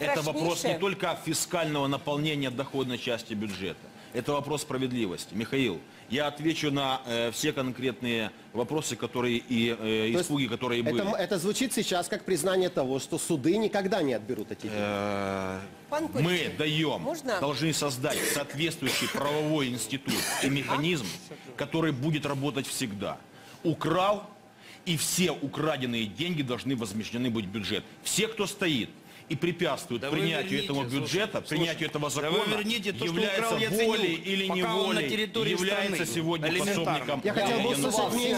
Это вопрос не только фискального наполнения доходной части бюджета. Это вопрос справедливости. Михаил, я отвечу на э, все конкретные вопросы, которые и э, испуги, которые были. Это, это звучит сейчас как признание того, что суды никогда не отберут эти деньги. Э, Пан Мы даем, можно? должны создать соответствующий правовой институт и механизм, который будет работать всегда. Украл, и все украденные деньги должны возмещены быть в бюджет. Все, кто стоит и препятствует Да принятию верните, этого бюджета, слушай, принятию этого да закона, верните то, что является волей или пока он на неволей, территории является страны. сегодня пособником. Я хотел бы услышать мнение